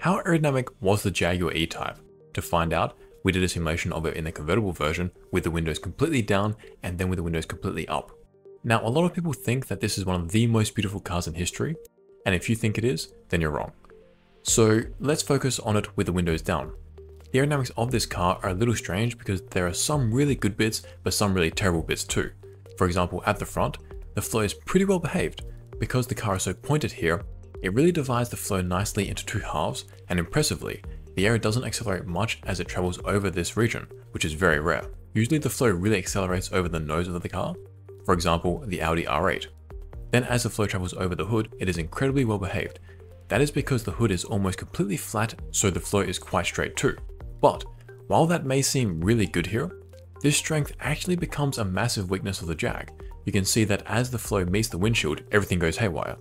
How aerodynamic was the Jaguar E-Type? To find out, we did a simulation of it in the convertible version with the windows completely down and then with the windows completely up. Now, a lot of people think that this is one of the most beautiful cars in history, and if you think it is, then you're wrong. So let's focus on it with the windows down. The aerodynamics of this car are a little strange because there are some really good bits, but some really terrible bits too. For example, at the front, the flow is pretty well behaved. Because the car is so pointed here, it really divides the flow nicely into two halves, and impressively, the air doesn't accelerate much as it travels over this region, which is very rare. Usually the flow really accelerates over the nose of the car, for example, the Audi R8. Then as the flow travels over the hood, it is incredibly well behaved. That is because the hood is almost completely flat, so the flow is quite straight too. But, while that may seem really good here, this strength actually becomes a massive weakness of the Jag. You can see that as the flow meets the windshield, everything goes haywire.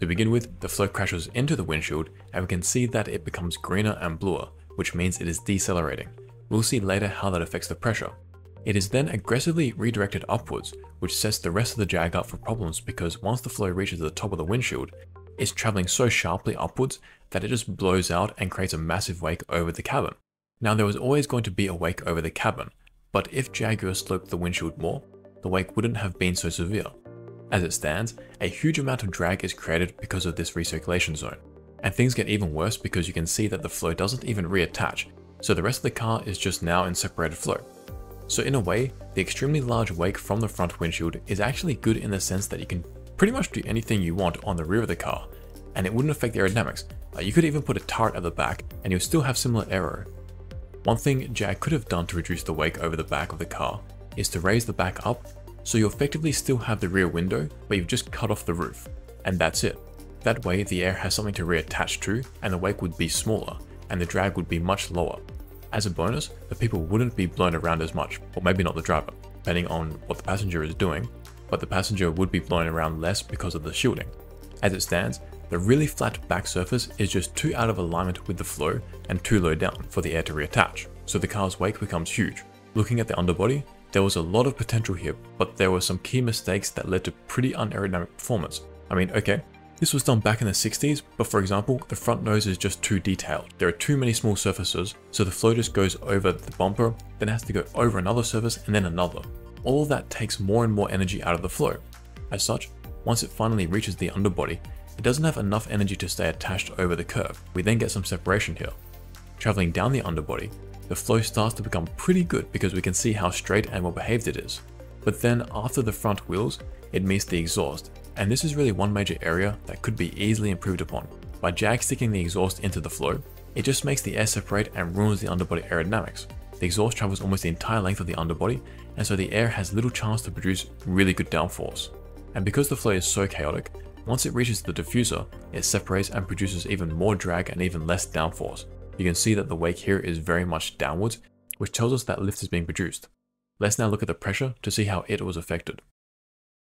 To begin with, the flow crashes into the windshield and we can see that it becomes greener and bluer, which means it is decelerating. We'll see later how that affects the pressure. It is then aggressively redirected upwards, which sets the rest of the Jag up for problems because once the flow reaches the top of the windshield, it's traveling so sharply upwards that it just blows out and creates a massive wake over the cabin. Now there was always going to be a wake over the cabin, but if Jaguar sloped the windshield more, the wake wouldn't have been so severe. As it stands, a huge amount of drag is created because of this recirculation zone. And things get even worse because you can see that the flow doesn't even reattach, so the rest of the car is just now in separated flow. So in a way, the extremely large wake from the front windshield is actually good in the sense that you can pretty much do anything you want on the rear of the car, and it wouldn't affect the aerodynamics. Uh, you could even put a turret at the back and you'll still have similar aero. One thing Jag could have done to reduce the wake over the back of the car is to raise the back up so you effectively still have the rear window, but you've just cut off the roof. And that's it. That way the air has something to reattach to, and the wake would be smaller, and the drag would be much lower. As a bonus, the people wouldn't be blown around as much, or maybe not the driver, depending on what the passenger is doing, but the passenger would be blown around less because of the shielding. As it stands, the really flat back surface is just too out of alignment with the flow and too low down for the air to reattach, so the car's wake becomes huge. Looking at the underbody, there was a lot of potential here, but there were some key mistakes that led to pretty unaerodynamic performance. I mean, okay, this was done back in the 60s, but for example, the front nose is just too detailed. There are too many small surfaces, so the flow just goes over the bumper, then has to go over another surface and then another. All of that takes more and more energy out of the flow. As such, once it finally reaches the underbody, it doesn't have enough energy to stay attached over the curve. We then get some separation here. Traveling down the underbody, the flow starts to become pretty good because we can see how straight and well behaved it is. But then after the front wheels, it meets the exhaust, and this is really one major area that could be easily improved upon. By jag sticking the exhaust into the flow, it just makes the air separate and ruins the underbody aerodynamics. The exhaust travels almost the entire length of the underbody, and so the air has little chance to produce really good downforce. And because the flow is so chaotic, once it reaches the diffuser, it separates and produces even more drag and even less downforce, you can see that the wake here is very much downwards, which tells us that lift is being produced. Let's now look at the pressure to see how it was affected.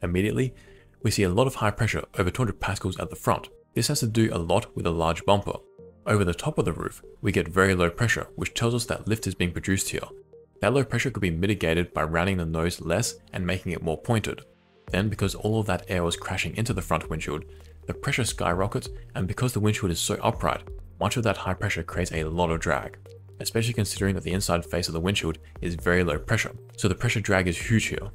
Immediately, we see a lot of high pressure over 200 pascals at the front. This has to do a lot with a large bumper. Over the top of the roof, we get very low pressure, which tells us that lift is being produced here. That low pressure could be mitigated by rounding the nose less and making it more pointed. Then, because all of that air was crashing into the front windshield, the pressure skyrockets, and because the windshield is so upright, much of that high pressure creates a lot of drag, especially considering that the inside face of the windshield is very low pressure, so the pressure drag is huge here.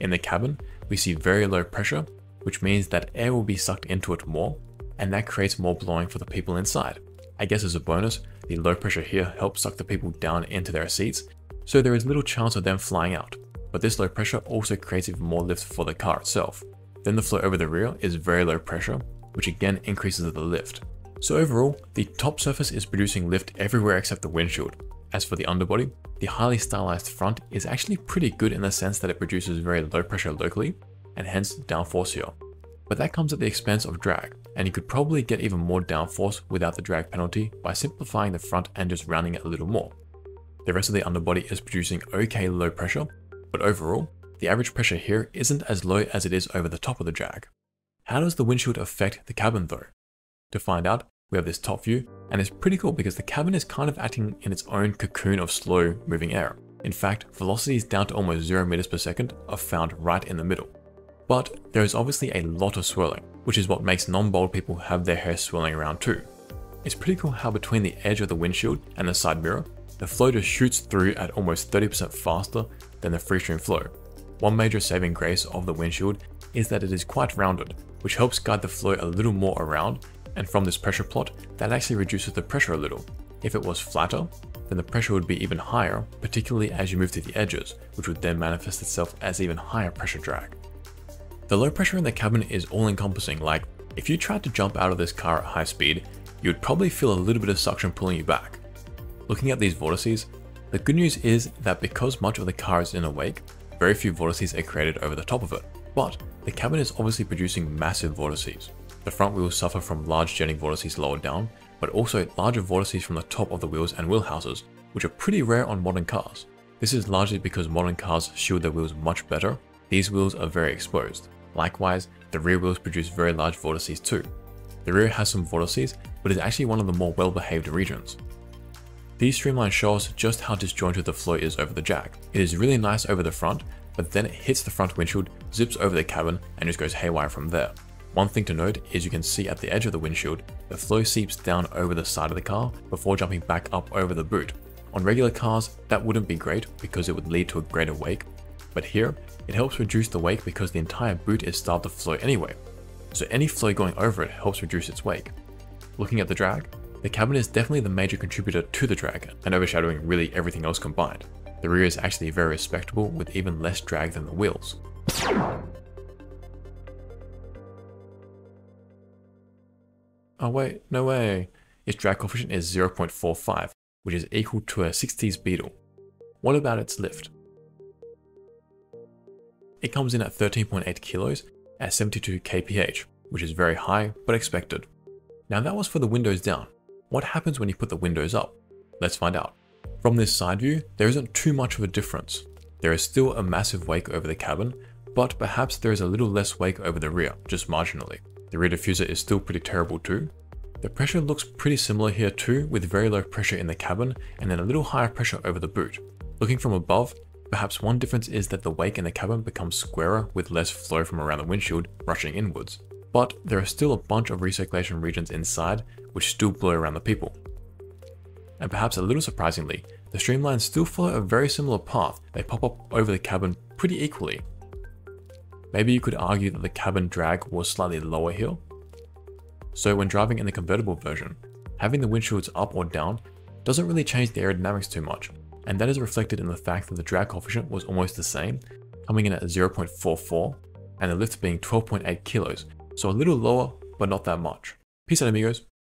In the cabin, we see very low pressure, which means that air will be sucked into it more, and that creates more blowing for the people inside. I guess as a bonus, the low pressure here helps suck the people down into their seats, so there is little chance of them flying out. But this low pressure also creates even more lift for the car itself. Then the flow over the rear is very low pressure, which again increases the lift. So overall, the top surface is producing lift everywhere except the windshield. As for the underbody, the highly stylized front is actually pretty good in the sense that it produces very low pressure locally, and hence downforce here. But that comes at the expense of drag, and you could probably get even more downforce without the drag penalty by simplifying the front and just rounding it a little more. The rest of the underbody is producing okay low pressure, but overall, the average pressure here isn't as low as it is over the top of the drag. How does the windshield affect the cabin though? To find out, we have this top view, and it's pretty cool because the cabin is kind of acting in its own cocoon of slow moving air. In fact, velocities down to almost 0 meters per second are found right in the middle. But there is obviously a lot of swirling, which is what makes non-bald people have their hair swirling around too. It's pretty cool how between the edge of the windshield and the side mirror, the flow just shoots through at almost 30% faster than the freestream flow. One major saving grace of the windshield is that it is quite rounded, which helps guide the flow a little more around, and from this pressure plot, that actually reduces the pressure a little. If it was flatter, then the pressure would be even higher, particularly as you move to the edges, which would then manifest itself as even higher pressure drag. The low pressure in the cabin is all encompassing, like if you tried to jump out of this car at high speed, you would probably feel a little bit of suction pulling you back. Looking at these vortices, the good news is that because much of the car is in a wake, very few vortices are created over the top of it. But the cabin is obviously producing massive vortices. The front wheels suffer from large jetting vortices lower down, but also larger vortices from the top of the wheels and wheelhouses, which are pretty rare on modern cars. This is largely because modern cars shield their wheels much better. These wheels are very exposed. Likewise, the rear wheels produce very large vortices too. The rear has some vortices, but is actually one of the more well-behaved regions. These streamlines show us just how disjointed the flow is over the Jag. It is really nice over the front, but then it hits the front windshield, zips over the cabin, and just goes haywire from there. One thing to note is you can see at the edge of the windshield, the flow seeps down over the side of the car before jumping back up over the boot. On regular cars, that wouldn't be great because it would lead to a greater wake, but here, it helps reduce the wake because the entire boot is starved of flow anyway, so any flow going over it helps reduce its wake. Looking at the drag, the cabin is definitely the major contributor to the drag and overshadowing really everything else combined. The rear is actually very respectable with even less drag than the wheels. Oh wait, no way. Its drag coefficient is 0.45, which is equal to a 60s Beetle. What about its lift? It comes in at 13.8 kilos at 72 kph, which is very high, but expected. Now that was for the windows down. What happens when you put the windows up? Let's find out. From this side view, there isn't too much of a difference. There is still a massive wake over the cabin, but perhaps there is a little less wake over the rear, just marginally. The rear diffuser is still pretty terrible too. The pressure looks pretty similar here too, with very low pressure in the cabin and then a little higher pressure over the boot. Looking from above, Perhaps one difference is that the wake in the cabin becomes squarer with less flow from around the windshield rushing inwards. But there are still a bunch of recirculation regions inside which still blow around the people. And perhaps a little surprisingly, the streamlines still follow a very similar path, they pop up over the cabin pretty equally. Maybe you could argue that the cabin drag was slightly lower here. So when driving in the convertible version, having the windshields up or down doesn't really change the aerodynamics too much, and that is reflected in the fact that the drag coefficient was almost the same, coming in at 0.44, and the lift being 12.8 kilos, so a little lower, but not that much. Peace out amigos,